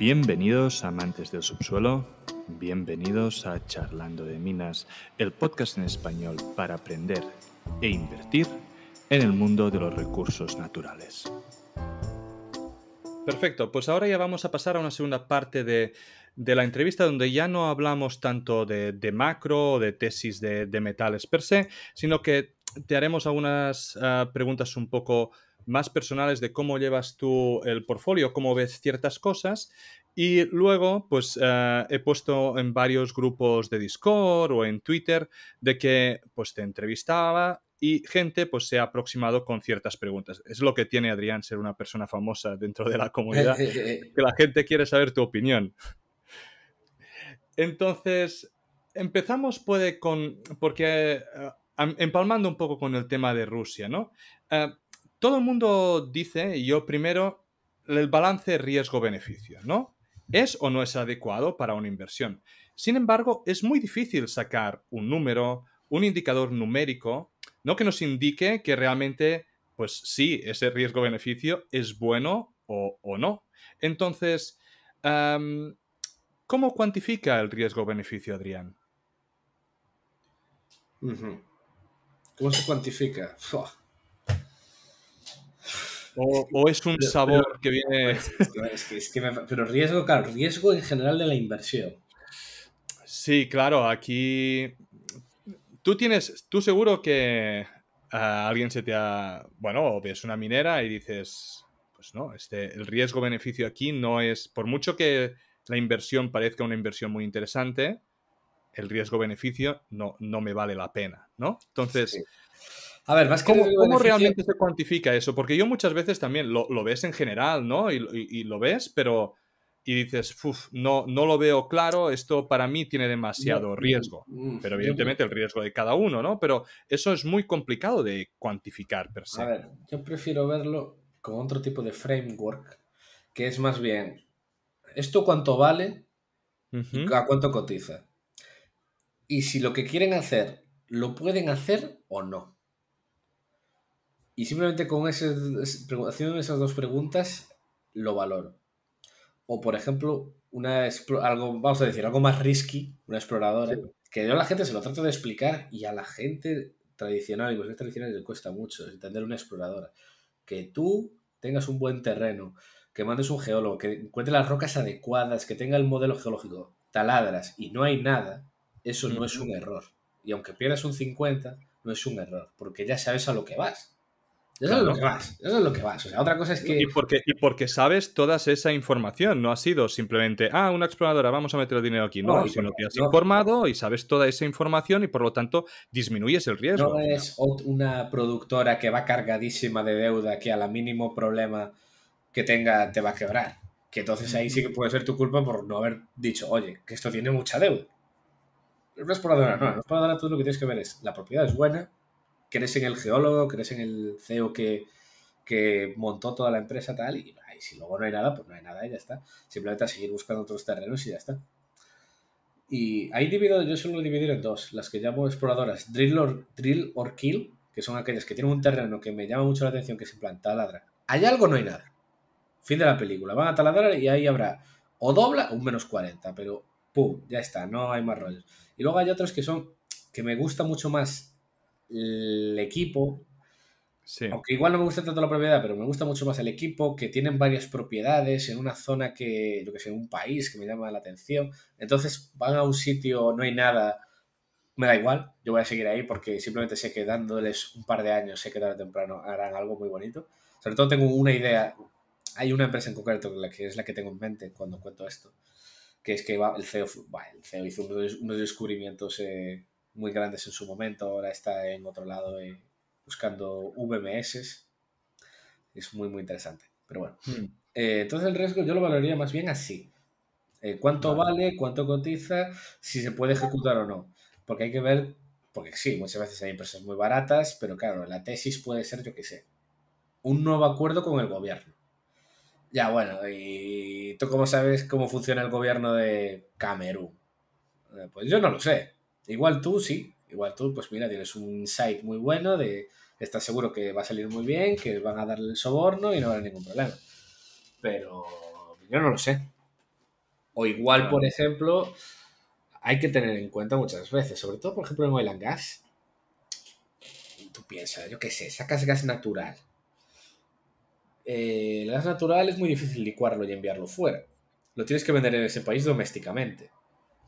Bienvenidos amantes del subsuelo, bienvenidos a Charlando de Minas, el podcast en español para aprender e invertir en el mundo de los recursos naturales. Perfecto, pues ahora ya vamos a pasar a una segunda parte de, la entrevista donde ya no hablamos tanto de, macro o de tesis de, metales per se, sino que te haremos algunas ah, preguntas un poco más personales de cómo llevas tú el portfolio, cómo ves ciertas cosas. Y luego, pues eh, he puesto en varios grupos de Discord o en Twitter de que pues te entrevistaba y gente pues se ha aproximado con ciertas preguntas. Es lo que tiene Adrián ser una persona famosa dentro de la comunidad, que la gente quiere saber tu opinión. Entonces, empezamos puede con, porque eh, empalmando un poco con el tema de Rusia, ¿no? Eh, todo el mundo dice, y yo primero, el balance riesgo-beneficio, ¿no? ¿Es o no es adecuado para una inversión? Sin embargo, es muy difícil sacar un número, un indicador numérico, ¿no? Que nos indique que realmente, pues sí, ese riesgo-beneficio es bueno o, no. Entonces, ¿cómo cuantifica el riesgo-beneficio, Adrián? ¿Cómo se cuantifica? O, es un sabor que viene. pero riesgo, claro, riesgo en general de la inversión. Sí, claro, aquí. Tú tienes. Tú seguro que alguien se te ha. Bueno, ves una minera y dices. Pues no, este, el riesgo-beneficio aquí no es. Por mucho que la inversión parezca una inversión muy interesante, el riesgo-beneficio no, no me vale la pena, ¿no? Entonces. A ver, más que ¿Cómo, realmente se cuantifica eso? Porque yo muchas veces también lo, ves en general, ¿no? Y, lo ves, pero. Y dices, uff, no, no lo veo claro, esto para mí tiene demasiado riesgo. Mm, pero evidentemente el riesgo de cada uno, ¿no? Pero eso es muy complicado de cuantificar per se. A ver, yo prefiero verlo con otro tipo de framework, que es más bien, ¿esto cuánto vale? ¿A cuánto cotiza? Y si lo que quieren hacer, ¿lo pueden hacer o no? Y simplemente con ese, haciendo esas dos preguntas lo valoro. O por ejemplo, una algo, vamos a decir, algo más risky, una exploradora, que yo a la gente se lo trato de explicar y a la gente tradicional y pues tradicional le cuesta mucho entender una exploradora. Que tú tengas un buen terreno, que mandes un geólogo, que encuentre las rocas adecuadas, que tenga el modelo geológico, taladras y no hay nada, eso no es un error. Y aunque pierdas un 50, no es un error, porque ya sabes a lo que vas. Eso es lo que vas, eso es lo que vas. O sea, otra cosa es que... Y porque, y porque sabes toda esa información, no ha sido simplemente, ah, una exploradora, vamos a meter el dinero aquí. No, sino que has informado y sabes toda esa información y por lo tanto disminuyes el riesgo. No es una productora que va cargadísima de deuda que a la mínimo problema que tenga te va a quebrar. Que entonces ahí sí que puede ser tu culpa por no haber dicho, oye, que esto tiene mucha deuda. Una exploradora no, una exploradora tú lo que tienes que ver es, la propiedad es buena, crees en el geólogo, crees en el CEO que, montó toda la empresa tal, y, si luego no hay nada, pues no hay nada y ya está. Simplemente a seguir buscando otros terrenos y ya está. Y ahí divido, yo suelo dividir en dos, las que llamo exploradoras drill or, drill or kill, que son aquellas que tienen un terreno que me llama mucho la atención, que es en plan taladra. Hay algo, no hay nada. Fin de la película. Van a taladrar y ahí habrá o dobla o un menos 40, pero pum, ya está, no hay más rollos. Y luego hay otros que son que me gusta mucho más el equipo. Aunque igual no me gusta tanto la propiedad, pero me gusta mucho más el equipo, que tienen varias propiedades en una zona que, yo que sé, un país que me llama la atención. Entonces van a un sitio, no hay nada, me da igual, yo voy a seguir ahí porque simplemente sé que dándoles un par de años, sé que tarde o temprano harán algo muy bonito. Sobre todo tengo una idea, hay una empresa en concreto que es la que tengo en mente cuando cuento esto, que es que el CEO, el CEO hizo unos, descubrimientos eh, muy grandes en su momento, ahora está en otro lado eh, buscando VMS. Es muy, muy interesante. Pero bueno. Hmm. Eh, entonces el riesgo yo lo valoraría más bien así. Eh, ¿Cuánto vale. ¿Cuánto cotiza? Si se puede ejecutar o no. Porque hay que ver, porque sí, muchas veces hay empresas muy baratas, pero claro, la tesis puede ser, yo qué sé, un nuevo acuerdo con el gobierno. Ya, bueno, ¿y tú cómo sabes cómo funciona el gobierno de Camerún? Pues yo no lo sé. Igual tú, sí, igual tú, pues mira, tienes un site muy bueno de estás seguro que va a salir muy bien, que van a darle el soborno y no va a haber ningún problema. Pero yo no lo sé. O igual, por ejemplo, hay que tener en cuenta muchas veces, sobre todo, por ejemplo, en oil and gas. Tú piensas, yo qué sé, sacas gas natural. Eh, el gas natural es muy difícil licuarlo y enviarlo fuera. Lo tienes que vender en ese país domésticamente.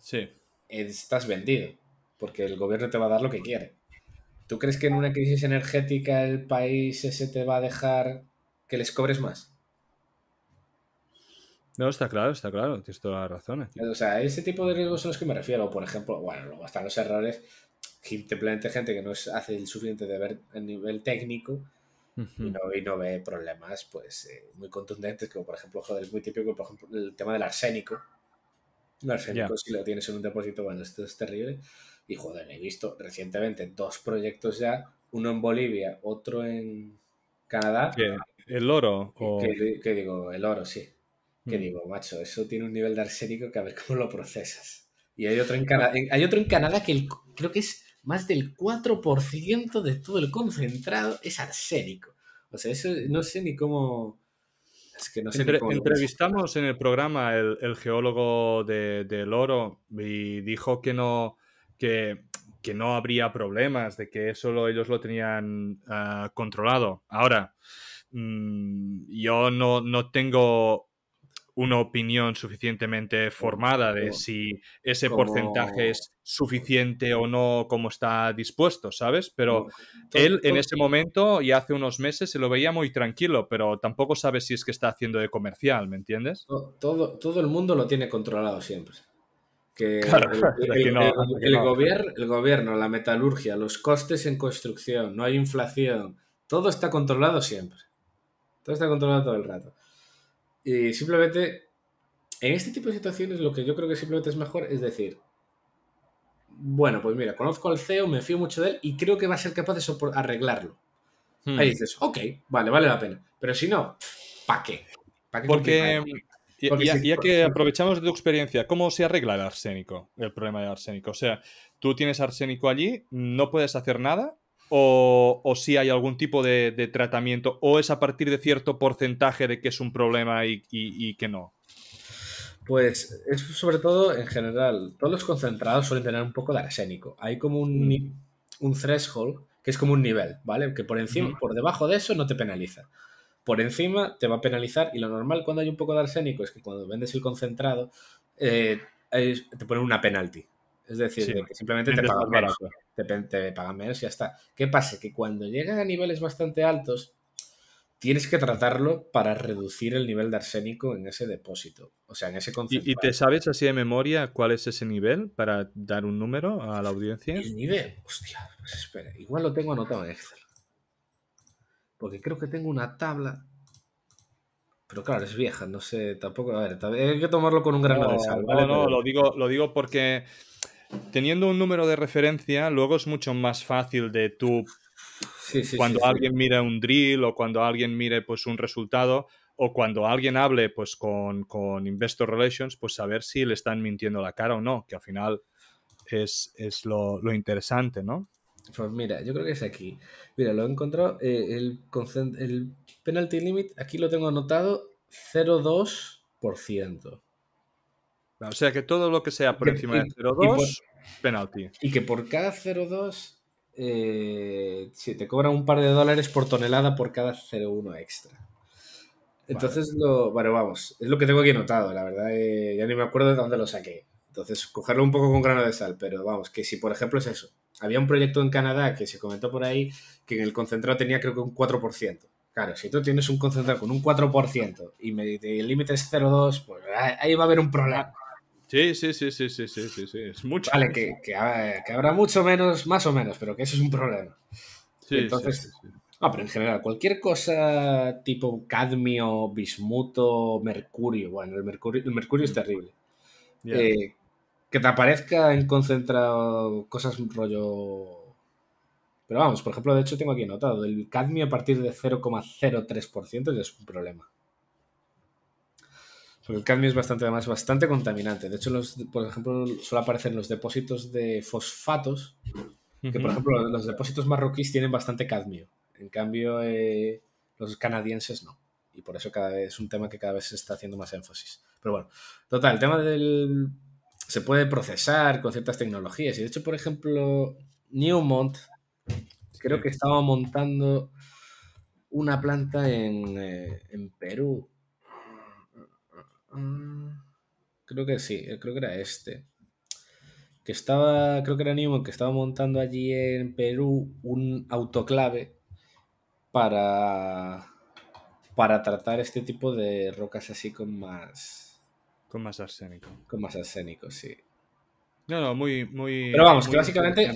Sí. Estás vendido, porque el gobierno te va a dar lo que quiere. ¿Tú crees que en una crisis energética el país ese te va a dejar que les cobres más? No, está claro, está claro, tienes toda la razón. O sea, ese tipo de riesgos son los que me refiero. Por ejemplo, bueno, luego están los errores, simplemente gente que no hace el suficiente deber a nivel técnico y, no, ve problemas pues eh, muy contundentes, como por ejemplo, joder, es muy típico, por ejemplo, el tema del arsénico. El arsénico, si lo tienes en un depósito, bueno, esto es terrible. Y joder, he visto recientemente dos proyectos ya, uno en Bolivia, otro en Canadá. ¿El oro? ¿Qué, digo? El oro, sí. Que mm. digo, macho, eso tiene un nivel de arsénico que a ver cómo lo procesas. Y hay otro en Canadá, hay otro en Canadá que creo que es más del 4% de todo el concentrado es arsénico. O sea, eso no sé ni cómo... Es que no sé cómo entrevistamos en el programa el, geólogo del oro y dijo que no, que, no habría problemas, de que eso ellos lo tenían ah, controlado. Ahora, mm, yo no, no tengo una opinión suficientemente formada de si ese porcentaje es suficiente o no como está dispuesto, ¿sabes? Pero él en ese momento y hace unos meses se lo veía muy tranquilo, pero tampoco sabe si es que está haciendo de comercial, ¿me entiendes? Todo, todo el mundo lo tiene controlado siempre. Que el, gobierno, la metalurgia, los costes en construcción, no hay inflación, todo está controlado siempre. Todo está controlado todo el rato. Y simplemente, en este tipo de situaciones, lo que yo creo que simplemente es mejor es decir, bueno, pues mira, conozco al CEO, me fío mucho de él y creo que va a ser capaz de arreglarlo. Hmm. Ahí dices, ok, vale, vale la pena. Pero si no, ¿para qué? Porque, ya, que aprovechamos de tu experiencia, ¿cómo se arregla el arsénico, el problema del arsénico? O sea, tú tienes arsénico allí, no puedes hacer nada o, si hay algún tipo de, tratamiento, o es a partir de cierto porcentaje de que es un problema y, que no? Pues es sobre todo en general, todos los concentrados suelen tener un poco de arsénico. Hay como un, mm. un threshold que es como un nivel, ¿vale? Que por encima, por debajo de eso no te penaliza. Por encima te va a penalizar y lo normal cuando hay un poco de arsénico es que cuando vendes el concentrado eh, te ponen una penalty. Es decir, que simplemente te pagan menos. Te, pagan menos y ya está. ¿Qué pasa? Que cuando llegan a niveles bastante altos, tienes que tratarlo para reducir el nivel de arsénico en ese depósito. O sea, en ese concepto. ¿Y, te sabes así de memoria cuál es ese nivel para dar un número a la audiencia? El nivel, hostia, pues espera, igual lo tengo anotado en Excel. Porque creo que tengo una tabla. Pero claro, es vieja, no sé, tampoco. A ver, hay que tomarlo con un grano de sal. No, no, lo, digo, lo digo porque teniendo un número de referencia, luego es mucho más fácil de tú, cuando alguien mira un drill o cuando alguien mire pues un resultado o cuando alguien hable pues con, Investor Relations, pues saber si le están mintiendo la cara o no, que al final es, lo, interesante, ¿no? Pues mira, yo creo que es aquí. Mira, lo he encontrado. Eh, el, el penalty limit, aquí lo tengo anotado 0,2%. O sea que todo lo que sea por encima de 0,2, penalti. Y que por cada 0,2 eh, te cobra un par de dólares por tonelada por cada 0,1 extra. Entonces, lo, bueno, vamos, es lo que tengo aquí anotado, la verdad, eh, ya ni me acuerdo de dónde lo saqué. Entonces, cogerlo un poco con grano de sal, pero vamos, que si por ejemplo es eso. Había un proyecto en Canadá que se comentó por ahí que en el concentrado tenía creo que un 4%. Claro, si tú tienes un concentrado con un 4% y, el límite es 0,2, pues ahí va a haber un problema. Sí, sí, sí, sí, sí, sí, sí, sí. es mucho. Vale, que, que, habrá mucho menos, más o menos, pero que eso es un problema. Sí, Entonces, sí, Ah, pero en general, cualquier cosa tipo cadmio, bismuto, mercurio, bueno, el mercurio, el mercurio es terrible. Eh, que te aparezca en concentrado cosas rollo... Pero vamos, por ejemplo, de hecho tengo aquí anotado, el cadmio a partir de 0,03% ya es un problema. Porque el cadmio es bastante, además, bastante contaminante. De hecho, los, por ejemplo, suele aparecer en los depósitos de fosfatos, que por ejemplo, los depósitos marroquíes tienen bastante cadmio. En cambio, eh, los canadienses no. y por eso cada vez es un tema que cada vez se está haciendo más énfasis. Pero bueno, total, el tema del... se puede procesar con ciertas tecnologías. Y de hecho, por ejemplo, Newmont creo que estaba montando una planta en, eh, en Perú. Creo que sí, creo que era este. Que estaba, creo que era Newman, que estaba montando allí en Perú un autoclave para, para tratar este tipo de rocas así con más... Con más arsénico. Con más arsénico, sí. No, no, muy... muy Pero vamos, que básicamente,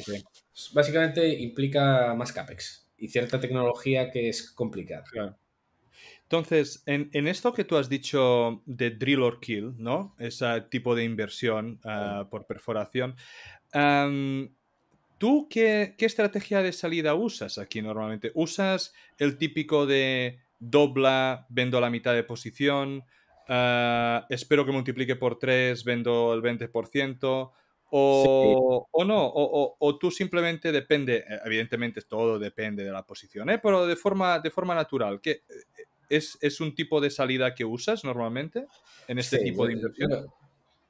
básicamente implica más CAPEX y cierta tecnología que es complicada. Claro. Entonces, en, esto que tú has dicho de drill or kill, ¿no? Ese tipo de inversión ah, por perforación. ¿Tú qué, estrategia de salida usas aquí normalmente? ¿Usas el típico de dobla, vendo la mitad de posición, ah, espero que multiplique por 3, vendo el 20%? O, o no, o, o, tú simplemente depende, eh, evidentemente todo depende de la posición, ¿eh? pero de forma, de forma natural. que ¿Es, un tipo de salida que usas normalmente en este tipo de inversión?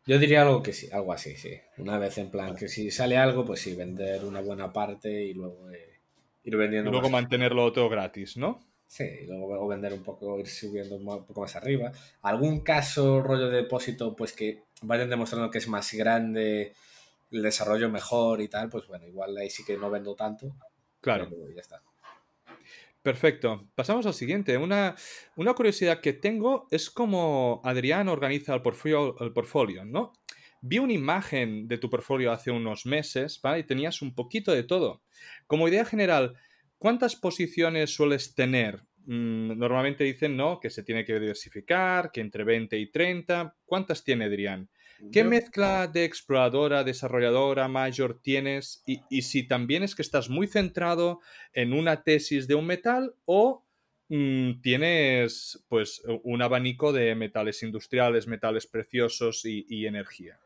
Yo, diría algo que sí, algo así, sí. Una vez en plan que si sale algo, pues sí, vender una buena parte y luego eh, ir vendiendo. Y luego mantenerlo todo gratis, ¿no? Sí, y luego, vender un poco, ir subiendo un poco más arriba. Algún caso, rollo de depósito, pues que vayan demostrando que es más grande, el desarrollo mejor y tal, pues bueno, igual ahí sí que no vendo tanto. Claro. ya está. Perfecto. Pasamos al siguiente. Una, una, curiosidad que tengo es cómo Adrián organiza el portfolio, el portfolio, ¿no? Vi una imagen de tu portfolio hace unos meses, ¿vale? Y tenías un poquito de todo. Como idea general, ¿cuántas posiciones sueles tener? Mm, normalmente dicen, ¿no? Que se tiene que diversificar, que entre 20 y 30. ¿Cuántas tiene Adrián? ¿Qué mezcla de exploradora, desarrolladora, mayor tienes? Y, si también es que estás muy centrado en una tesis de un metal o mm, tienes pues un abanico de metales industriales, metales preciosos y, energía.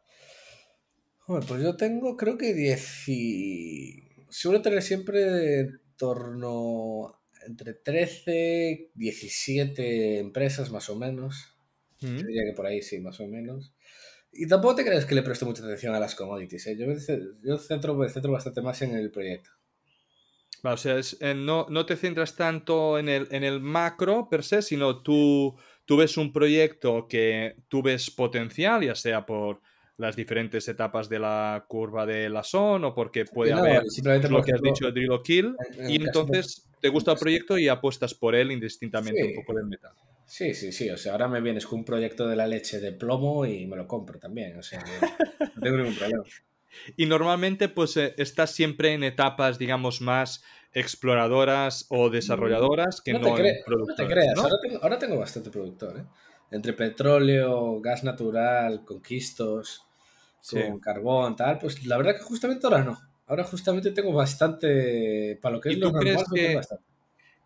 Bueno, pues yo tengo creo que 10 y... Suelo tener siempre torno entre 13, 17 empresas más o menos. Mm. Diría que por ahí sí, más o menos. Y tampoco te crees que le presto mucha atención a las commodities. ¿eh? Yo, yo centro, centro bastante más en el proyecto. o sea, eh, no, no, te centras tanto en el, en el macro per se, sino tú, tú ves un proyecto que tú ves potencial, ya sea por las diferentes etapas de la curva de la SON o porque puede haber lo que has dicho drill o kill y entonces te gusta el proyecto y apuestas por él indistintamente un poco del metal. Sí, sí, sí. O sea, ahora me vienes con un proyecto de la leche de plomo y me lo compro también. O sea, no tengo ningún problema. Y normalmente, pues, eh, estás siempre en etapas, digamos, más exploradoras o mm, desarrolladoras que no, te No te creas, Ahora, tengo, bastante productor, ¿eh? Entre petróleo, gas natural, conquistos, con carbón, tal, pues la verdad que justamente ahora no. Ahora justamente tengo bastante, para lo que es lo normal, que, bastante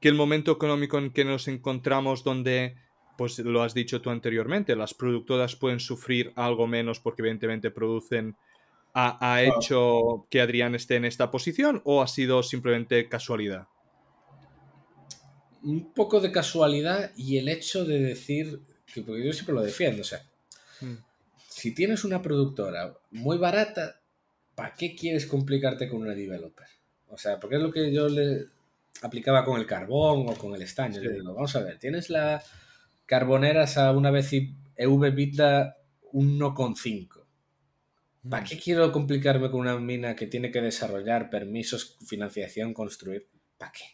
que el momento económico en que nos encontramos donde, pues lo has dicho tú anteriormente, las productoras pueden sufrir algo menos porque evidentemente producen, ha, hecho que Adrián esté en esta posición o ha sido simplemente casualidad? Un poco de casualidad y el hecho de decir, que porque yo siempre lo defiendo, o sea, hmm. Si tienes una productora muy barata, ¿para qué quieres complicarte con una developer? O sea, porque es lo que yo le, aplicaba con el carbón o con el estaño. vamos a ver, tienes la carboneras a una vez y EV Bita 1,5. ¿Para qué quiero complicarme con una mina que tiene que desarrollar permisos, financiación, construir? ¿Para qué?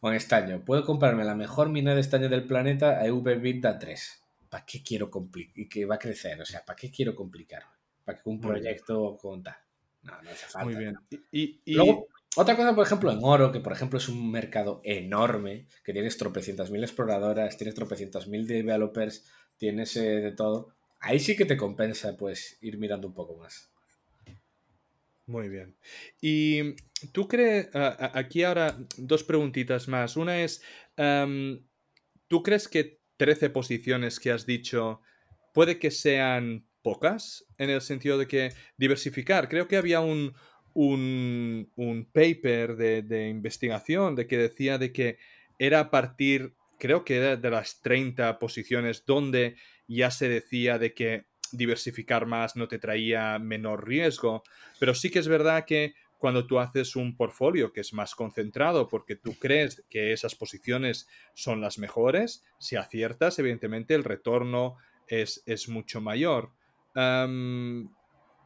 O en estaño, puedo comprarme la mejor mina de estaño del planeta a EV Bita 3. ¿Para qué quiero complicar? Y que va a crecer, o sea, ¿para qué quiero complicarme? ¿Para que un proyecto con tal? No, no hace falta. Muy bien. Y, Luego, otra cosa, por ejemplo, en oro, que por ejemplo es un mercado enorme, que tienes tropecientas mil exploradoras, tienes tropecientas mil developers, tienes eh, de todo. Ahí sí que te compensa, pues, ir mirando un poco más. Muy bien. Y tú crees, aquí ahora dos preguntitas más. Una es, em, ¿tú crees que 13 posiciones que has dicho puede que sean pocas? En el sentido de que diversificar, creo que había un, un, paper de, investigación de que decía de que era a partir creo que era de las 30 posiciones donde ya se decía de que diversificar más no te traía menor riesgo, pero sí que es verdad que cuando tú haces un portfolio que es más concentrado porque tú crees que esas posiciones son las mejores, si aciertas, evidentemente el retorno es, es mucho mayor.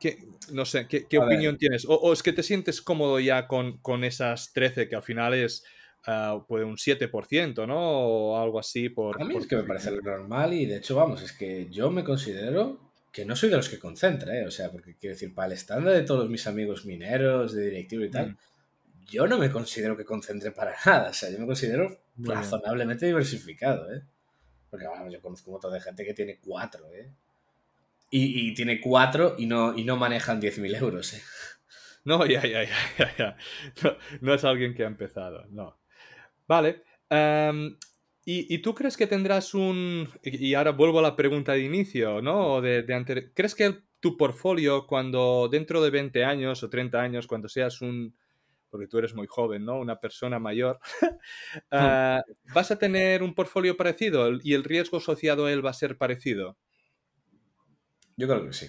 ¿qué, no sé, ¿qué, opinión tienes? O, es que te sientes cómodo ya con, con esas 13 que al final es uh, pues un 7%, ¿no? O algo así. Por, a mí es que me parece lo normal y de hecho, vamos, es que yo me considero que no soy de los que concentra, ¿eh? O sea, porque quiero decir, para el estándar de todos mis amigos mineros, de directivo y tal, mm. yo no me considero que concentre para nada. O sea, yo me considero razonablemente diversificado, ¿eh? Porque vamos, yo conozco un montón de gente que tiene cuatro, ¿eh? Y, tiene cuatro y no, y no manejan 10.000 euros, ¿eh? No, ya, ya, ya, ya. No, no, es alguien que ha empezado, no. Vale. Em, ¿y, tú crees que tendrás un... Y ahora vuelvo a la pregunta de inicio, ¿no? De, de ¿Crees que tu portfolio cuando dentro de 20 años o 30 años, cuando seas un... Porque tú eres muy joven, ¿no? Una persona mayor. Ah, ¿Vas a tener un portfolio parecido y el riesgo asociado a él va a ser parecido? Yo creo que sí.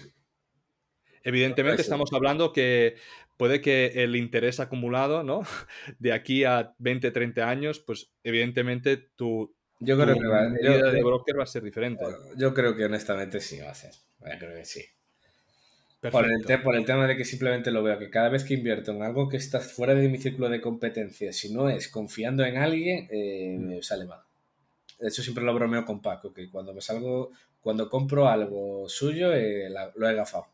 Evidentemente estamos hablando que puede que el interés acumulado, ¿no? De aquí a 20, 30 años, pues evidentemente tu, yo creo que va, de broker va a ser diferente. Yo creo que honestamente sí va a ser. Yo creo que sí. Por el, por el, tema de que simplemente lo veo, que cada vez que invierto en algo que está fuera de mi círculo de competencia, si no es confiando en alguien, eh, mm. sale mal. De hecho, siempre lo bromeo con Paco, que cuando me salgo, cuando compro algo suyo, eh, lo he gafado.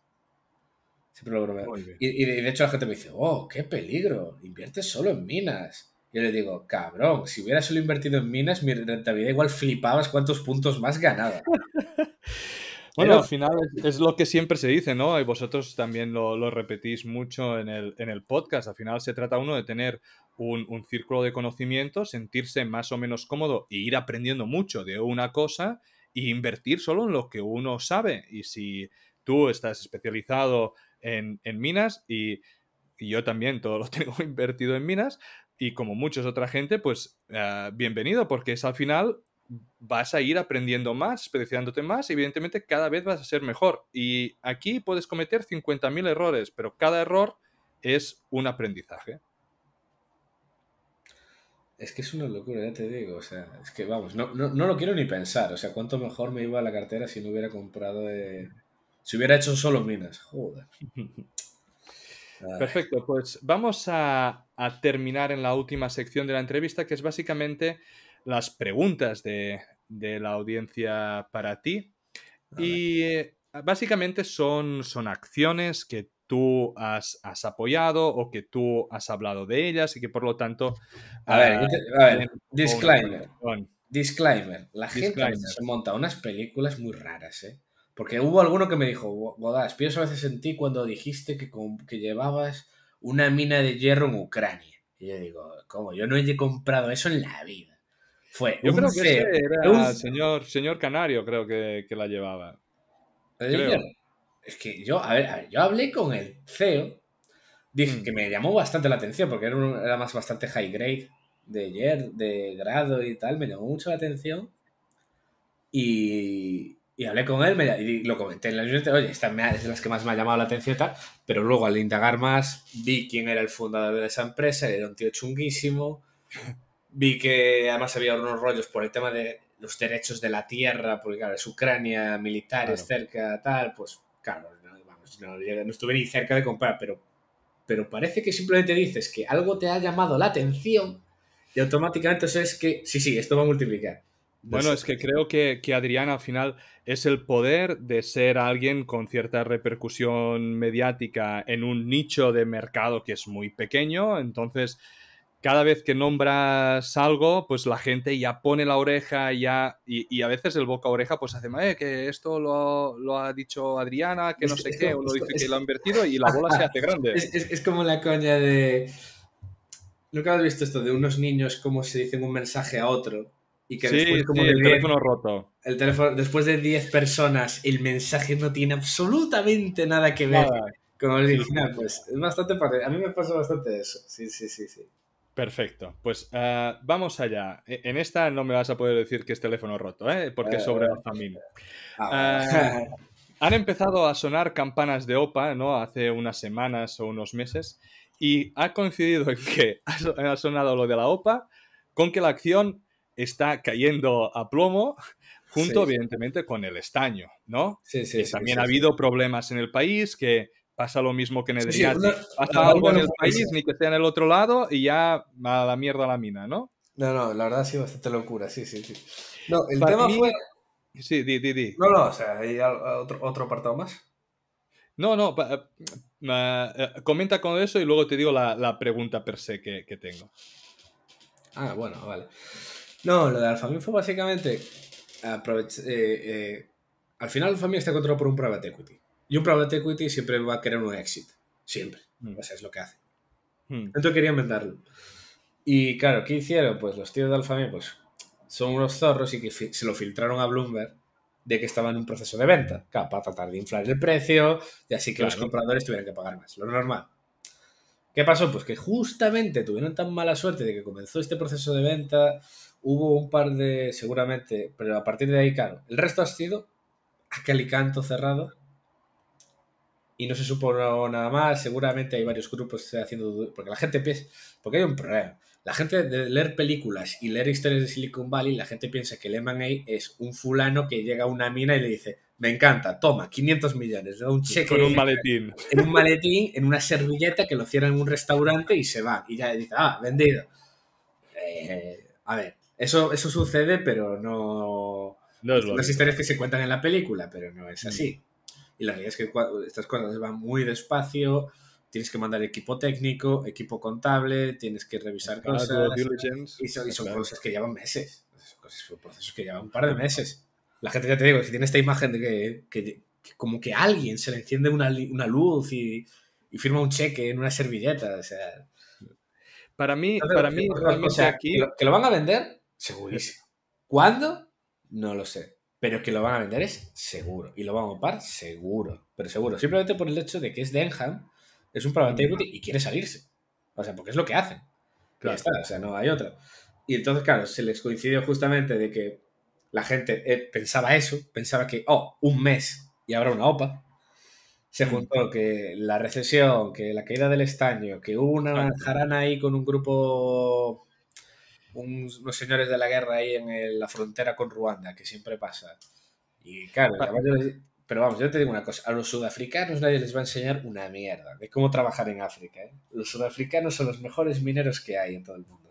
Siempre lo bromeo. Y, de hecho la gente me dice, oh, qué peligro, inviertes solo en minas. Yo le digo, cabrón, si hubiera solo invertido en minas, mi rentabilidad igual flipabas cuántos puntos más ganaba. bueno, al final es, lo que siempre se dice, ¿no? Y vosotros también lo, repetís mucho en el, en el, podcast. Al final se trata uno de tener un, un, círculo de conocimiento, sentirse más o menos cómodo e ir aprendiendo mucho de una cosa e invertir solo en lo que uno sabe. Y si tú estás especializado en, minas y, yo también todo lo tengo invertido en minas y como muchos otra gente, pues ah, bienvenido porque es al final vas a ir aprendiendo más, especializándote más y evidentemente cada vez vas a ser mejor. Y aquí puedes cometer 50.000 errores, pero cada error es un aprendizaje. Es que es una locura, ya te digo. O sea, es que vamos, no, no, no lo quiero ni pensar. O sea, cuánto mejor me iba a la cartera si no hubiera comprado de, si hubiera hecho solo minas, joder. Perfecto, pues vamos a, terminar en la última sección de la entrevista, que es básicamente las preguntas de, la audiencia para ti. Y eh, básicamente son, son acciones que tú has, apoyado o que tú has hablado de ellas y que por lo tanto... A ver, ah, a ver disclaimer. Disclaimer. La gente se monta unas películas muy raras, ¿eh? Porque hubo alguno que me dijo, Godas, pienso a veces en ti cuando dijiste que, que llevabas una mina de hierro en Ucrania. Y yo digo, ¿cómo? Yo no he comprado eso en la vida. Fue yo creo que era señor, señor Canario, creo que, la llevaba. Es que yo, a ver, yo hablé con el CEO, dije mm. que me llamó bastante la atención porque era, era más bastante high grade de ayer, de grado y tal, me llamó mucho la atención. Y, y hablé con él y lo comenté en la newsletter, oye, esta es de las que más me ha llamado la atención tal, pero luego al indagar más vi quién era el fundador de esa empresa, era un tío chunguísimo, vi que además había unos rollos por el tema de los derechos de la tierra, porque claro, es Ucrania, militares cerca, tal, pues claro, no, estuve ni cerca de comprar, pero, pero parece que simplemente dices que algo te ha llamado la atención y automáticamente es que sí, sí, esto va a multiplicar. Bueno, es que creo que, que Adrián al final es el poder de ser alguien con cierta repercusión mediática en un nicho de mercado que es muy pequeño. Entonces, cada vez que nombras algo, pues la gente ya pone la oreja ya, y, a veces el boca a oreja pues hace, eh, que esto lo, ha dicho Adriana, que no sé qué, uno dice que lo ha invertido y la bola se hace grande. Es, es, como la coña de... ¿Nunca has visto esto de unos niños cómo se dicen un mensaje a otro? Y que después, como el teléfono roto. El teléfono, después de 10 personas, el mensaje no tiene absolutamente nada que ver con el original. Pues es bastante A mí me pasa bastante eso. Sí, sí, sí, sí. Perfecto. Pues uh, vamos allá. E, en esta no me vas a poder decir que es teléfono roto, ¿eh? porque es sobre Alfamín. Uh, han empezado a sonar campanas de OPA, ¿no? Hace unas semanas o unos meses. Y ha coincidido en que ha sonado lo de la OPA con que la acción está cayendo a plomo junto, evidentemente, con el estaño, ¿no? Sí, sí, sí También ha habido problemas en el país, que pasa lo mismo que en el pasa algo en el país, ni que sea en el otro lado, y ya a la mierda la mina, ¿no? No, no, la verdad sí, bastante locura, sí, sí, sí. No, el tema fue... Sí, di, di, di. No, no, o sea, ¿hay otro, otro apartado más? No, no, eh, comenta con eso y luego te digo la, la pregunta per se que, que, tengo. Ah, bueno, vale. No, lo de Alphamine fue básicamente eh, eh, al final Alphamine está controlado por un private equity. Y un private equity siempre va a querer un exit. Siempre. Mm. O sea, es lo que hace. Mm. Entonces querían venderlo. Y claro, ¿qué hicieron? Pues los tíos de Alphamine pues, son unos zorros y que se lo filtraron a Bloomberg de que estaba en un proceso de venta. Claro, para tratar de inflar el precio y así que los compradores tuvieran que pagar más. Lo normal. ¿Qué pasó? Pues que justamente tuvieron tan mala suerte de que comenzó este proceso de venta, hubo un par de, seguramente, pero a partir de ahí, claro, el resto ha sido aquel y canto cerrado y no se supo nada más. Seguramente hay varios grupos haciendo. Porque la gente piensa. Porque hay un problema. La gente de leer películas y leer historias de Silicon Valley, la gente piensa que el M&A es un fulano que llega a una mina y le dice: Me encanta, toma, 500 millones, da un cheque. Con un maletín. En un maletín, en una servilleta que lo cierra en un restaurante y se va. Y ya dice: Ah, vendido. Eh, a ver, eso, eso sucede, pero no. No es Las historias que se cuentan en la película, pero no es así. Y la realidad es que estas cosas van muy despacio, tienes que mandar equipo técnico, equipo contable, tienes que revisar cosas. Y son, y son cosas que llevan meses. Son procesos que llevan un par de meses. La gente, ya te digo, si tiene esta imagen de que, que, como que a alguien se le enciende una, una luz y, y, firma un cheque en una servilleta, o sea... Para mí, para mí realmente aquí... Que lo, van a vender, segurísimo. ¿Cuándo? No lo sé. Pero que lo van a vender es seguro. Y lo van a comprar seguro. Pero seguro. Simplemente por el hecho de que es Denham, es un private equity y quiere salirse. O sea, porque es lo que hacen. Claro. está, o sea, no hay otra. Y entonces, claro, se les coincidió justamente de que la gente eh, pensaba eso, pensaba que, oh, un mes y habrá una OPA. Se juntó que la recesión, que la caída del estaño, que hubo una jarana ahí con un grupo unos señores de la guerra ahí en la frontera con Ruanda, que siempre pasa. Y claro, pero vamos, yo te digo una cosa, a los sudafricanos nadie les va a enseñar una mierda de cómo trabajar en África. ¿eh? Los sudafricanos son los mejores mineros que hay en todo el mundo.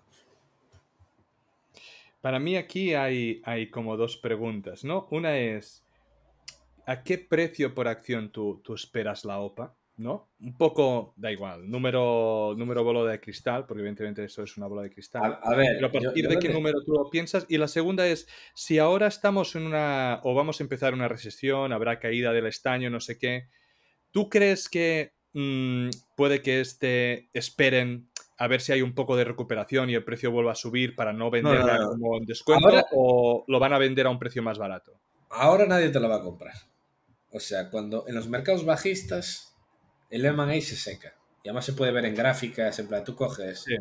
Para mí aquí hay, hay como dos preguntas, ¿no? Una es, ¿a qué precio por acción tú, tú esperas la OPA? ¿no? Un poco, da igual, número, número bola de cristal, porque evidentemente eso es una bola de cristal. A, ver, pero a partir de qué número tú lo piensas. Y la segunda es, si ahora estamos en una, o vamos a empezar una recesión, habrá caída del estaño, no sé qué, ¿tú crees que mm, puede que este esperen a ver si hay un poco de recuperación y el precio vuelva a subir para no venderla como en descuento o lo van a vender a un precio más barato? Ahora nadie te lo va a comprar. O sea, cuando en los mercados bajistas el M&A se seca. Y además se puede ver en gráficas, en plan, tú coges sí.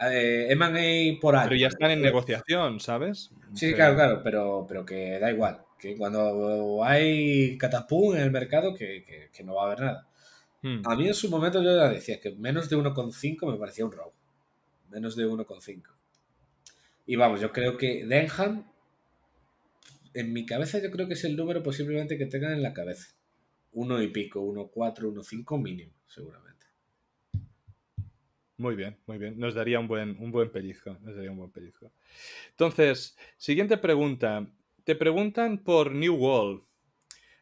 eh, M&A por año. Pero ya están en negociación, ¿sabes? Sí, claro, claro, pero, pero que da igual. Que cuando hay catapum en el mercado, que, que, no va a haber nada. Hmm. A mí en su momento yo ya decía que menos de 1,5 me parecía un robo. Menos de 1,5. Y vamos, yo creo que Denham, en mi cabeza yo creo que es el número posiblemente que tengan en la cabeza uno y pico, uno cuatro, uno cinco mínimo, seguramente. Muy bien, muy bien. Nos daría un buen, un buen pellizco. Nos daría un buen pellizco. Entonces, siguiente pregunta. Te preguntan por New Wall.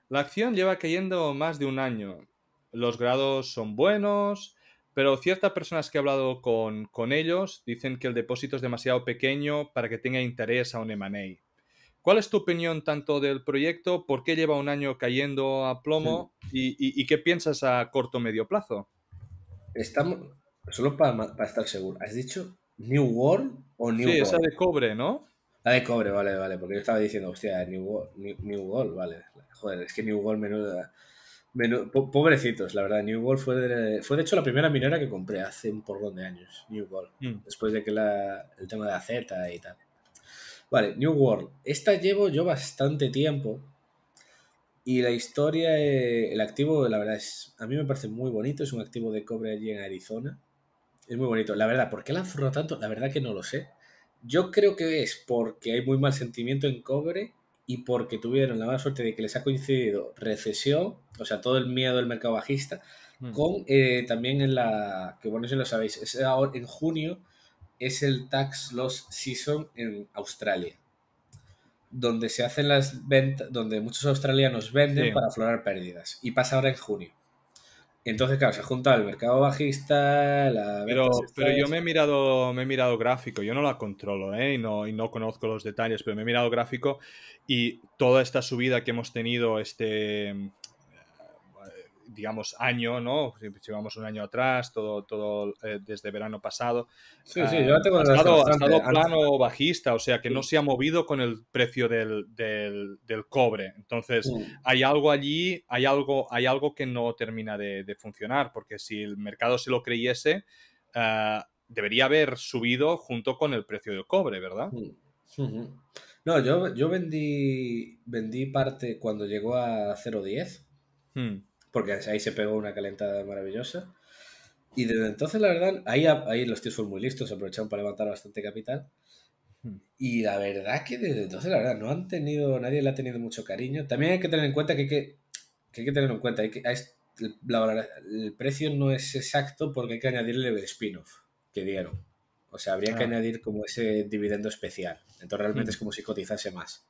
La acción lleva cayendo más de un año. Los grados son buenos, pero ciertas personas que he hablado con, con ellos dicen que el depósito es demasiado pequeño para que tenga interés a un M&A. ¿Cuál es tu opinión tanto del proyecto? ¿Por qué lleva un año cayendo a plomo? ¿Y, qué piensas a corto o medio plazo? Estamos, solo para, estar seguro, ¿has dicho New World o New Sí, esa de cobre, ¿no? La de cobre, vale, vale, porque yo estaba diciendo, hostia, New World, New, World, vale. Joder, es que New World menuda. Pobrecitos, la verdad. New World fue de, fue de hecho la primera minera que compré hace un porrón de años. New World. Mm. Después de que la, el tema de la Z y tal. Vale, New World. Esta llevo yo bastante tiempo. Y la historia, eh, el activo, la verdad es, a mí me parece muy bonito. Es un activo de cobre allí en Arizona. Es muy bonito. La verdad, ¿por qué la han tanto? La verdad que no lo sé. Yo creo que es porque hay muy mal sentimiento en cobre y porque tuvieron la mala suerte de que les ha coincidido recesión, o sea, todo el miedo del mercado bajista, mm. con eh, también en la, que bueno, si lo sabéis, es en junio es el Tax Loss Season en Australia, donde se hacen las ventas, donde muchos australianos venden para aflorar pérdidas, y pasa ahora en junio. Entonces, claro, se ha juntado el mercado bajista, la Pero, pero yo me he mirado, me he mirado gráfico, yo no la controlo, ¿eh? Y no, y no conozco los detalles, pero me he mirado gráfico y toda esta subida que hemos tenido este digamos, año, ¿no? Si llevamos un año atrás, todo, todo eh, desde verano pasado. Sí, sí, yo tengo ha estado, ha estado plano bajista, o sea que no se ha movido con el precio del, del, del cobre. Entonces, hay algo allí, hay algo, hay algo que no termina de, de funcionar, porque si el mercado se lo creyese, uh, debería haber subido junto con el precio del cobre, ¿verdad? No, yo, yo vendí, vendí parte cuando llegó a 0.10. Hmm porque ahí se pegó una calentada maravillosa. Y desde entonces, la verdad, ahí, ahí los tíos fueron muy listos, aprovecharon para levantar bastante capital. Hmm. Y la verdad que desde entonces, la verdad, no han tenido, nadie le ha tenido mucho cariño. También hay que tener en cuenta que hay que, que, hay que tener en cuenta, hay que, el precio no es exacto porque hay que añadirle el spin-off que dieron. O sea, habría que ah. añadir como ese dividendo especial. Entonces realmente hmm. es como si cotizase más.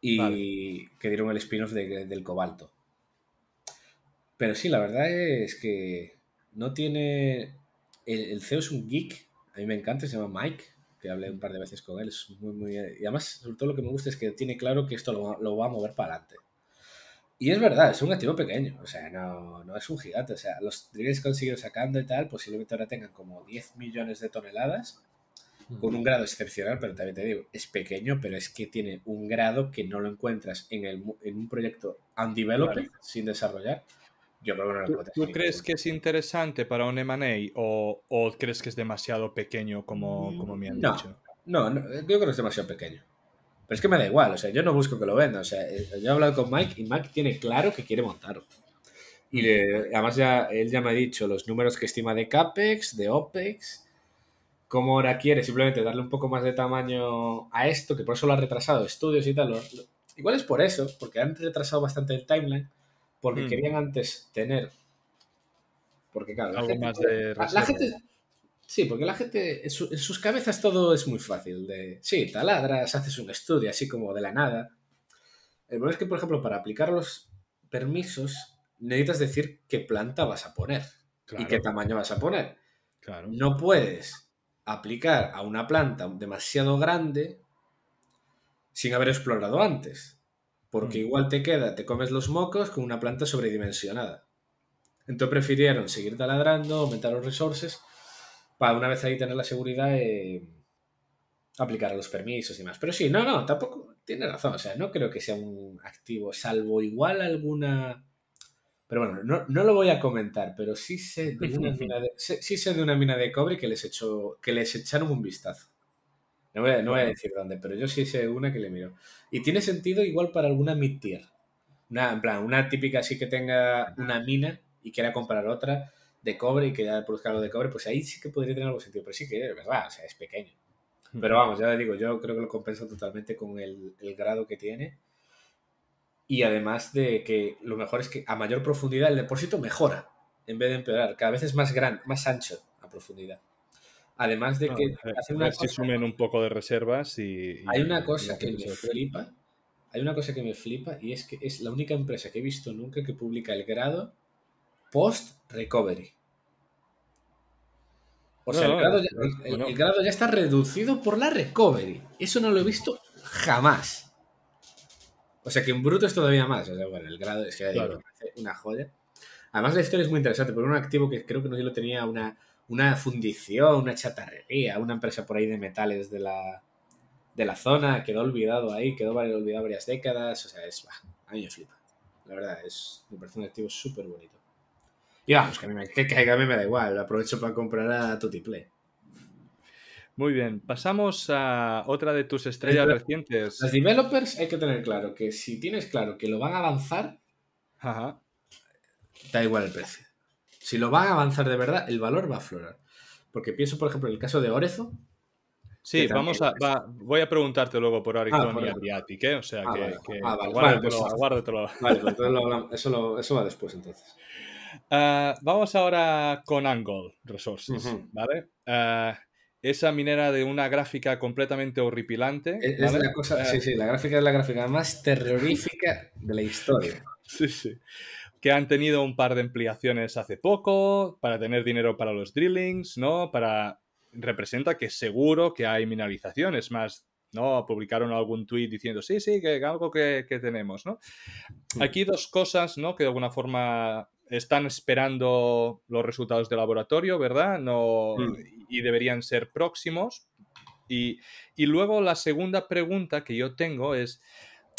Y que dieron el spin-off del cobalto. Pero sí, la verdad es que no tiene. El, CEO es un geek, a mí me encanta, se llama Mike, que hablé un par de veces con él. Es muy, muy... Y además, sobre todo lo que me gusta es que tiene claro que esto lo, va a mover para adelante. Y es verdad, es un activo pequeño, o sea, no, no es un gigante. O sea, los drillers que han seguido sacando y tal, posiblemente ahora tengan como 10 millones de toneladas, con un grado excepcional, pero también te digo, es pequeño, pero es que tiene un grado que no lo encuentras en, el, en un proyecto undeveloped, sin desarrollar, ¿Tú, crees que es interesante para un M&A o, o, crees que es demasiado pequeño como, como me han dicho? No, no, yo creo que es demasiado pequeño. Pero es que me da igual, o sea, yo no busco que lo venda. O sea, eh, yo he hablado con Mike y Mike tiene claro que quiere montarlo. Y además ya, él ya me ha dicho los números que estima de CAPEX, de OPEX, cómo ahora quiere simplemente darle un poco más de tamaño a esto, que por eso lo ha retrasado, estudios y tal. igual es por eso, porque han retrasado bastante el timeline porque mm. querían antes tener. Porque, claro, la, gente, más de la gente. Sí, porque la gente. En, sus cabezas todo es muy fácil. De, sí, taladras, haces un estudio así como de la nada. El problema es que, por ejemplo, para aplicar los permisos, necesitas decir qué planta vas a poner y qué tamaño vas a poner. Claro. No puedes aplicar a una planta demasiado grande sin haber explorado antes. Porque mm. igual te queda, te comes los mocos con una planta sobredimensionada. Entonces prefirieron seguir taladrando, aumentar los resources, para una vez ahí tener la seguridad de aplicar a los permisos y demás. Pero sí, no, no, tampoco tiene razón. O sea, no creo que sea un activo, salvo igual alguna. Pero bueno, no, no lo voy a comentar, pero sí sé de una mina de, sí sé de una mina de cobre que les, echó, que les echaron un vistazo. No voy, a, decir dónde, pero yo sí sé una que le miro. Y tiene sentido igual para alguna mid-tier. Una, en plan, una típica así que tenga una mina y quiera comprar otra de cobre y que ya produzca algo de cobre, pues ahí sí que podría tener algo sentido. Pero sí que es verdad, o sea, es pequeño. Pero vamos, ya le digo, yo creo que lo compensa totalmente con el, grado que tiene. Y además de que lo mejor es que a mayor profundidad el depósito mejora en vez de empeorar. Cada vez es más grande, más ancho a profundidad. Además de que hace una cosa, sumen un poco de reservas y... hay una cosa que me flipa, hay una cosa que me flipa y es que es la única empresa que he visto nunca que publica el grado post-recovery. O sea, el, grado ya, el, grado ya, está reducido por la recovery. Eso no lo he visto jamás. O sea que en bruto es todavía más. O sea, bueno, el grado es que una joya. Además la historia es muy interesante porque un activo que creo que no yo lo tenía una una fundición, una chatarrería, una empresa por ahí de metales de la, de la zona, quedó olvidado ahí, quedó olvidado varias décadas, o sea, es, a mí me flipa. La verdad, es, me parece un activo súper bonito. Y vamos, que a, mí me, que, a mí me da igual, aprovecho para comprar a Totiplay. Muy bien, pasamos a otra de tus estrellas recientes. Los developers hay que tener claro que si tienes claro que lo van a avanzar, da igual el precio. Si lo van a avanzar de verdad, el valor va a aflorar. Porque pienso, por ejemplo, en el caso de Orezo. Sí, vamos a, voy a preguntarte luego por Horizon y Adriatic, ¿eh? O sea, ah, que, ah, vale. Pues guárdatelo, Vale, pues eso, eso va después entonces. Ah, vamos ahora con Angle Resources, ¿vale? esa minera de una gráfica completamente horripilante. Es, la cosa, sí, sí, la gráfica es la gráfica más terrorífica de la historia. Sí, sí. Que han tenido un par de ampliaciones hace poco para tener dinero para los drillings, ¿no? Para. Representa que seguro que hay mineralización. Es más, ¿no? Publicaron algún tuit diciendo, sí, sí, que algo que, que tenemos, ¿no? Mm. Aquí dos cosas, ¿no? Que de alguna forma están esperando los resultados del laboratorio, ¿verdad? No, mm. Y deberían ser próximos. Y, y, luego la segunda pregunta que yo tengo es,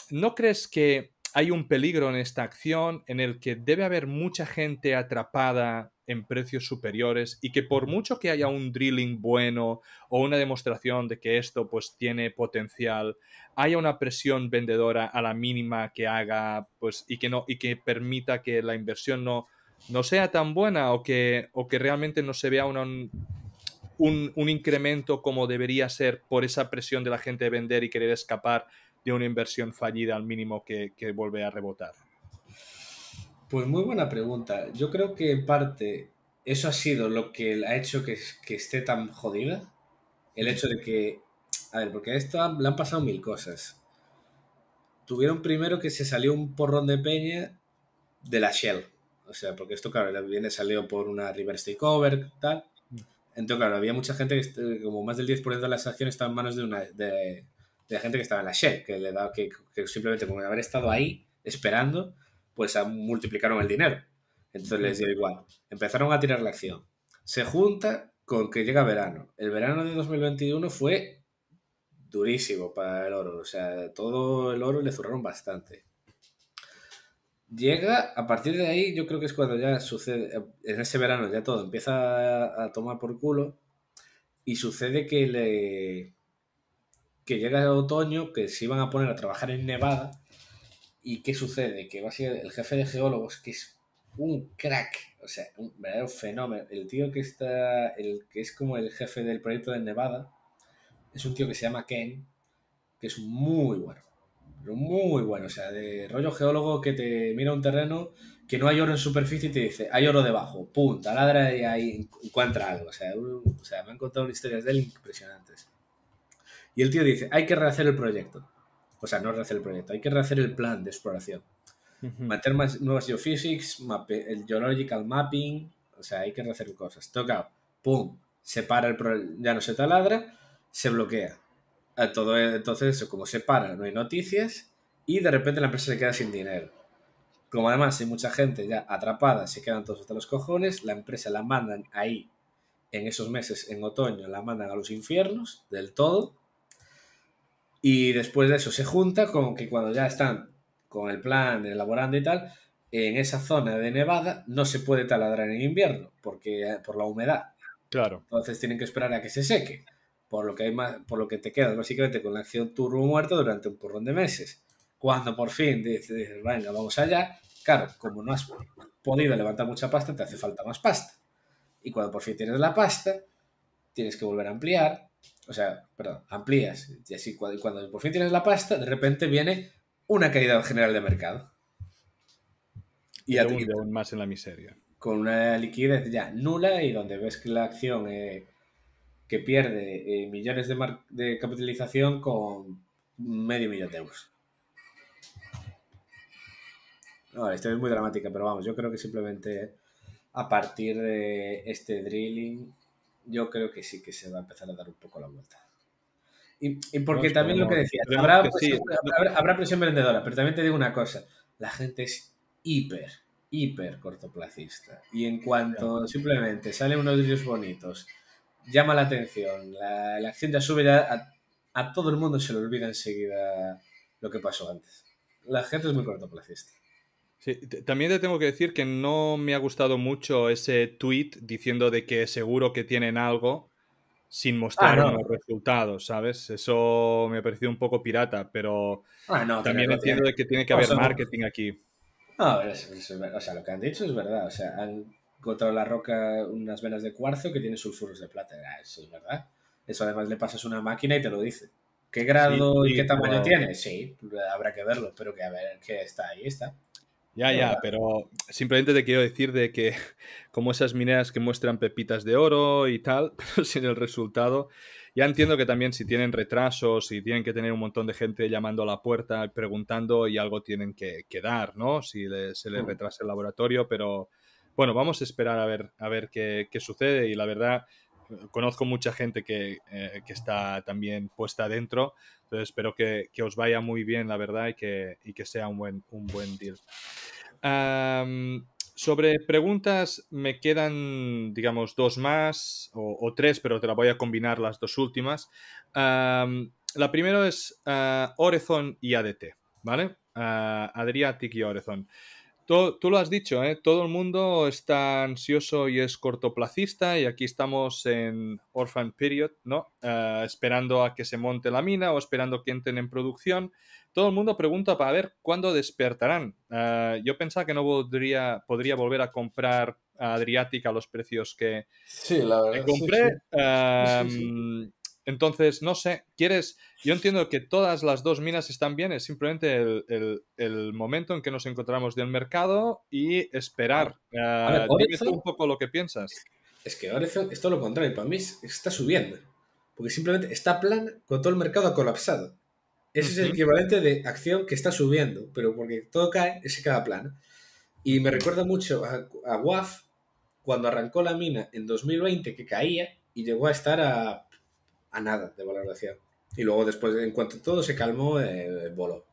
¿no crees que hay un peligro en esta acción en el que debe haber mucha gente atrapada en precios superiores y que por mucho que haya un drilling bueno o una demostración de que esto pues tiene potencial, haya una presión vendedora a la mínima que haga pues y que no y que permita que la inversión no, no sea tan buena o que, o que realmente no se vea un, un, incremento como debería ser por esa presión de la gente de vender y querer escapar de una inversión fallida al mínimo que, que vuelve a rebotar. Pues muy buena pregunta. Yo creo que en parte eso ha sido lo que ha hecho que, esté tan jodida. El hecho de que, a ver, porque a esto le han pasado mil cosas. Tuvieron primero que se salió un porrón de peña de la Shell. O sea, porque esto, claro, viene salió por una reverse takeover, tal. Entonces, claro, había mucha gente que, como más del 10% de las acciones estaban en manos de una de, de gente que estaba en la Shell, que le da que, que simplemente como haber estado ahí esperando, pues multiplicaron el dinero. Entonces les dio igual. Empezaron a tirar la acción. Se junta con que llega verano. El verano de 2021 fue durísimo para el oro. O sea, todo el oro le zurraron bastante. Llega, a partir de ahí, yo creo que es cuando ya sucede, en ese verano ya todo empieza a, tomar por culo y sucede que le que llega el otoño, que se iban a poner a trabajar en Nevada ¿Y qué sucede? Que va a ser el jefe de geólogos, que es un crack, o sea, un verdadero fenómeno. El tío que está, el que es como el jefe del proyecto de Nevada, es un tío que se llama Ken, que es muy bueno, pero muy bueno, o sea, de rollo geólogo que te mira un terreno que no hay oro en superficie y te dice, hay oro debajo, pum, taladra y ahí encuentra algo. O sea, o sea, me han contado historias de él impresionantes. Y el tío dice, hay que rehacer el proyecto o sea, no rehacer el proyecto, hay que rehacer el plan de exploración. Meter más nuevas geophysics, el geological mapping, o sea, hay que rehacer cosas. Toca, pum, se para el ya no se taladra, se bloquea. Todo, entonces, eso, como se para, no hay noticias y de repente la empresa se queda sin dinero. Como además hay mucha gente ya atrapada, se quedan todos hasta los cojones, la empresa la mandan ahí en esos meses, en otoño, la mandan a los infiernos del todo y después de eso se junta con que cuando ya están con el plan elaborando y tal, en esa zona de Nevada no se puede taladrar en invierno porque eh, por la humedad. Claro. Entonces tienen que esperar a que se seque, por lo que hay más, por lo que te quedas básicamente con la acción turbo muerta durante un porrón de meses. Cuando por fin dices, venga, vamos allá, claro, como no has podido levantar mucha pasta, te hace falta más pasta. Y cuando por fin tienes la pasta, tienes que volver a ampliar, o sea, perdón, amplías. Y así cuando, cuando por fin tienes la pasta, de repente viene una caída general de mercado. Y, aún, más en la miseria. Con una liquidez ya nula y donde ves que la acción eh, que pierde eh, millones de, de capitalización con medio millón de euros. No, esta es muy dramática, pero vamos, yo creo que simplemente a partir de este drilling yo creo que sí que se va a empezar a dar un poco la vuelta. Y, porque también lo que decía, habrá, habrá, presión vendedora, pero también te digo una cosa, la gente es hiper, hiper cortoplacista. Y en cuanto simplemente salen unos vídeos bonitos, llama la atención, la, la acción ya sube, ya a, todo el mundo se le olvida enseguida lo que pasó antes. La gente es muy cortoplacista. Sí, también te tengo que decir que no me ha gustado mucho ese tweet diciendo de que seguro que tienen algo sin ah, mostrar los resultados, ¿sabes? Eso me ha parecido un poco pirata, pero ah, también entiendo de que tiene que haber marketing aquí. No, o sea, lo que han dicho es verdad. O sea, han encontrado la roca unas venas de cuarzo que tienen sulfuros de plata. Ah, eso es verdad. Eso además le pasas una máquina y te lo dice. ¿Qué grado y qué tamaño tiene? Sí, habrá que verlo, pero que a ver qué está ahí, está. Ya, ya, pero simplemente te quiero decir de que como esas mineras que muestran pepitas de oro y tal, pero sin el resultado, ya entiendo que también si tienen retrasos y tienen que tener un montón de gente llamando a la puerta preguntando y algo tienen que, dar, ¿no? Si se les mm. retrasa el laboratorio, pero bueno, vamos a esperar a ver, a ver qué, qué sucede y la verdad conozco mucha gente que, eh, que, está también puesta adentro, entonces espero que, que, os vaya muy bien, la verdad, y que, y que sea un buen, un buen deal. sobre preguntas me quedan, digamos, dos más o, tres, pero te la voy a combinar las dos últimas. la primera es uh, y ADT, ¿vale? Uh, Adriatic y Orezon tú lo has dicho, ¿eh? todo el mundo está ansioso y es cortoplacista y aquí estamos en Orphan Period, ¿no? Eh, esperando a que se monte la mina o esperando que entren en producción. Todo el mundo pregunta para ver cuándo despertarán. Eh, yo pensaba que no podría, podría volver a comprar a Adriatic a los precios que, sí, la verdad, compré. Em, entonces, no sé, quieres, yo entiendo que todas las dos minas están bien, es simplemente el, momento en que nos encontramos del mercado y esperar. Uh, un poco lo que piensas. Es que ahora es todo lo contrario, para mí está subiendo, porque simplemente está plan con todo el mercado ha colapsado. Ese es el equivalente de acción que está subiendo, pero porque todo cae, ese cada plan. Y me recuerda mucho a, a WAF cuando arrancó la mina en 2020 que caía y llegó a estar a a nada de valoración. Y luego después, en cuanto todo se calmó, eh, voló.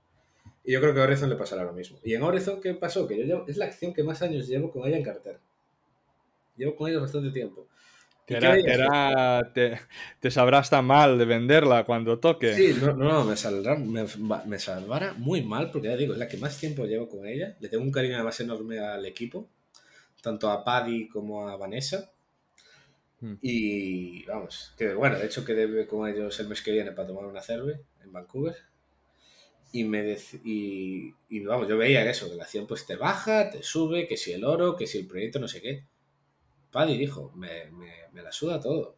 Y yo creo que a Horizon le pasará lo mismo. Y en Horizon, ¿qué pasó? Que yo es la acción que más años llevo con ella en cartera. Llevo con ella bastante tiempo. Era, te, te, sabrás tan mal de venderla cuando toque. Sí, no, no, me, saldrá, me, me, salvará muy mal porque ya digo, es la que más tiempo llevo con ella. Le tengo un cariño además enorme al equipo, tanto a Paddy como a Vanessa. Y vamos, que bueno, de hecho que debe con ellos el mes que viene para tomar una cerve en Vancouver. Y me y, y, vamos, yo veía eso, que la acción pues te baja, te sube, que si el oro, que si el proyecto no sé qué. Paddy dijo, me, me, la suda todo.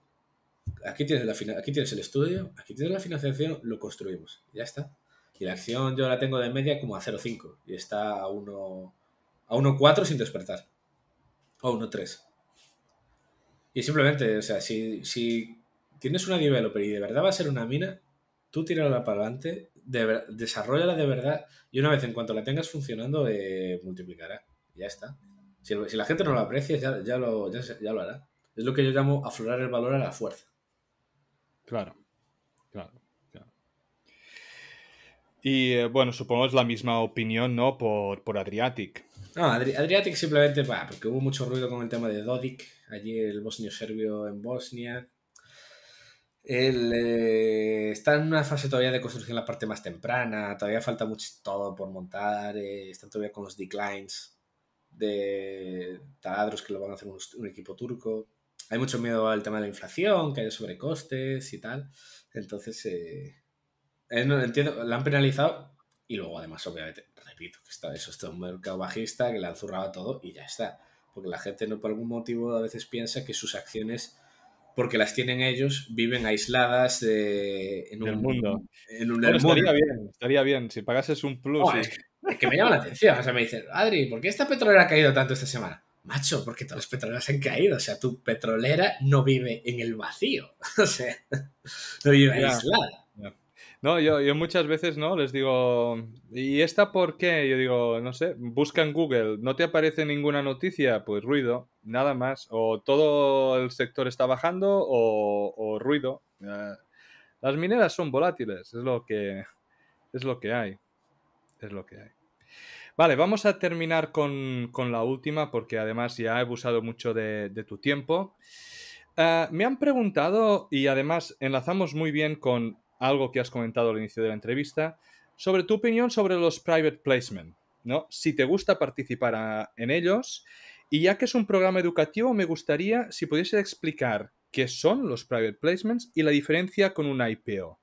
Aquí tienes, la, aquí tienes el estudio, aquí tienes la financiación, lo construimos. ya está. Y la acción yo la tengo de media como a 0,5 y está a 1 a 1,4 sin despertar. O 1,3. Y simplemente, o sea, si, si tienes una developer y de verdad va a ser una mina, tú tírala para adelante, de, desarrollala de verdad y una vez en cuanto la tengas funcionando, eh, multiplicará. Ya está. Si, la gente no lo aprecia, ya, ya, lo, ya, lo hará. Es lo que yo llamo aflorar el valor a la fuerza. Claro, claro, claro. Y eh, bueno, supongo es la misma opinión, ¿no? Por, por Adriatic. No, Adriatic simplemente, va, porque hubo mucho ruido con el tema de Dodik allí el bosnio-serbio en Bosnia. Él eh, está en una fase todavía de construcción la parte más temprana, todavía falta mucho todo por montar, eh, están todavía con los declines de taladros que lo van a hacer un, equipo turco. Hay mucho miedo al tema de la inflación, que haya sobrecostes y tal. Entonces, eh, no, entiendo, la han penalizado y luego además, obviamente, repito, que está, eso está un mercado bajista que le han zurrado todo y ya está porque la gente no por algún motivo a veces piensa que sus acciones, porque las tienen ellos, viven aisladas en un mundo. estaría bien, estaría bien, si pagases un plus. es, que, me llama la atención, o sea, me dicen, Adri, ¿por qué esta petrolera ha caído tanto esta semana? Macho, porque todas las petroleras han caído, o sea, tu petrolera no vive en el vacío, o sea, no vive aislada. No, yo, muchas veces no les digo, ¿y esta por qué? Yo digo, no sé, busca en Google, ¿no te aparece ninguna noticia? Pues ruido, nada más. O todo el sector está bajando o, ruido. las mineras son volátiles, es lo que, es lo que hay. Es lo que hay. Vale, vamos a terminar con, la última porque además ya he abusado mucho de, tu tiempo. Ah, me han preguntado y además enlazamos muy bien con algo que has comentado al inicio de la entrevista, sobre tu opinión sobre los private placement, ¿no? Si te gusta participar en ellos. Y ya que es un programa educativo, me gustaría si pudiese explicar qué son los private placements y la diferencia con un IPO.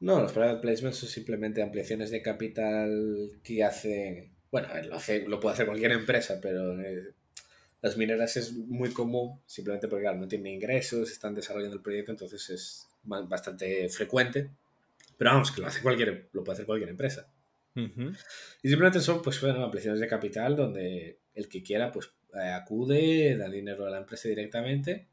No, los private placements son simplemente ampliaciones de capital que hace, bueno, lo, hace, lo puede hacer cualquier empresa, pero eh, las mineras es muy común, simplemente porque no tienen ingresos, están desarrollando el proyecto, entonces es bastante frecuente. Pero vamos, que lo hace cualquier, lo puede hacer cualquier empresa. Y simplemente son pues bueno, ampliaciones de capital donde el que quiera pues eh, acude, da dinero a la empresa directamente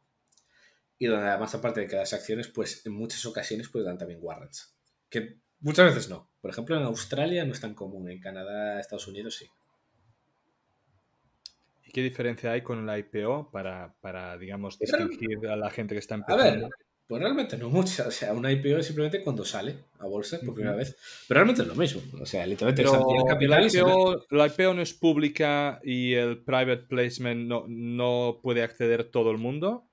y donde además aparte de que las acciones pues en muchas ocasiones pues dan también warrants. Que muchas veces no. Por ejemplo en Australia no es tan común, en Canadá, Estados Unidos sí. ¿Y qué diferencia hay con la IPO para, para digamos, distinguir a la gente que está empezando? A ver, pues realmente no mucho. O sea, una IPO es simplemente cuando sale a bolsa por primera vez. Pero realmente es lo mismo. O sea, literalmente Pero capital la, IPO, la IPO no es pública y el private placement no, no puede acceder todo el mundo.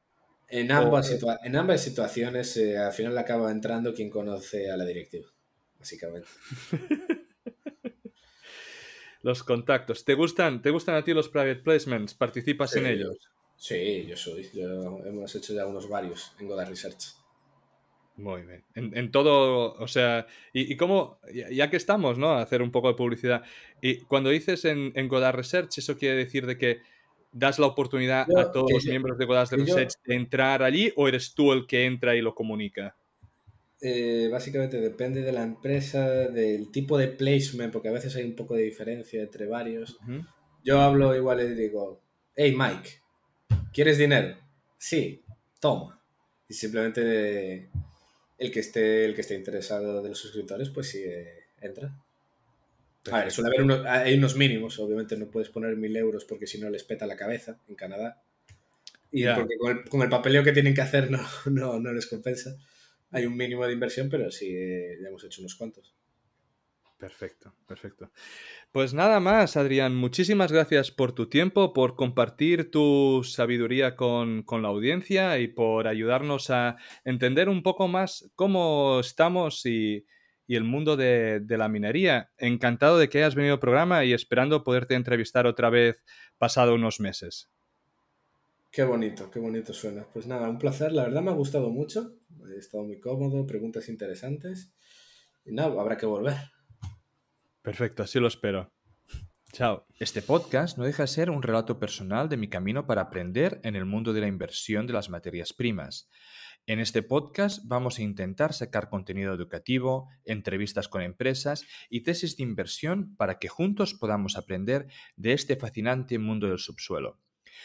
En ambas, en ambas situaciones, eh, al final acaba entrando quien conoce a la directiva, básicamente. los contactos. ¿Te gustan, ¿Te gustan a ti los private placements? ¿Participas en ellos? Sí, yo soy. Yo, hemos hecho ya unos varios en Godard Research. Muy bien. En, todo, o sea, y, cómo, ya que estamos, ¿no? A hacer un poco de publicidad. Y cuando dices en, en Godard Research, eso quiere decir de que das la oportunidad a todos los miembros de Godard Research de entrar allí o eres tú el que entra y lo comunica? Eh, básicamente depende de la empresa, del tipo de placement, porque a veces hay un poco de diferencia entre varios. Yo hablo igual y digo, hey Mike, ¿Quieres dinero? Sí, toma. Y simplemente el que esté, el que esté interesado de los suscriptores, pues sí, entra. A ver, suele haber unos, hay unos mínimos, obviamente no puedes poner mil euros porque si no les peta la cabeza en Canadá. Y porque con el, papeleo que tienen que hacer no, no, no, les compensa. Hay un mínimo de inversión, pero sí, eh, ya hemos hecho unos cuantos. Perfecto, perfecto. Pues nada más, Adrián, muchísimas gracias por tu tiempo, por compartir tu sabiduría con, la audiencia y por ayudarnos a entender un poco más cómo estamos y, el mundo de, la minería. Encantado de que hayas venido al programa y esperando poderte entrevistar otra vez pasado unos meses. Qué bonito, qué bonito suena. Pues nada, un placer, la verdad me ha gustado mucho, he estado muy cómodo, preguntas interesantes y nada, habrá que volver. Perfecto, así lo espero. Chao. Este podcast no deja de ser un relato personal de mi camino para aprender en el mundo de la inversión de las materias primas. En este podcast vamos a intentar sacar contenido educativo, entrevistas con empresas y tesis de inversión para que juntos podamos aprender de este fascinante mundo del subsuelo.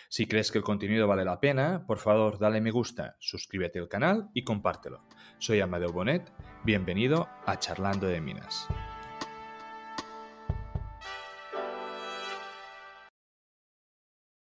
Si crees que el contenido vale la pena, por favor dale me gusta, suscríbete al canal y compártelo. Soy Amadeo Bonet, bienvenido a Charlando de Minas.